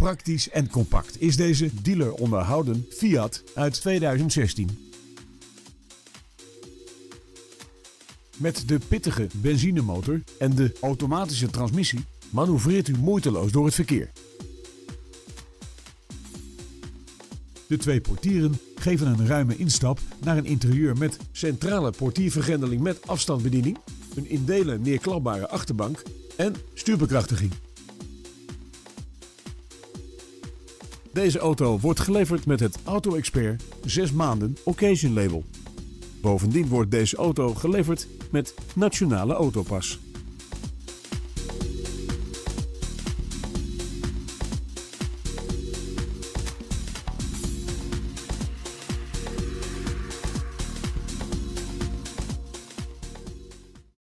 Praktisch en compact is deze dealer onderhouden Fiat uit 2016. Met de pittige benzinemotor en de automatische transmissie manoeuvreert u moeiteloos door het verkeer. De twee portieren geven een ruime instap naar een interieur met centrale portiervergrendeling met afstandsbediening, een in delen neerklapbare achterbank en stuurbekrachtiging. Deze auto wordt geleverd met het Auto Expert 6 maanden Occasion label. Bovendien wordt deze auto geleverd met Nationale Autopas.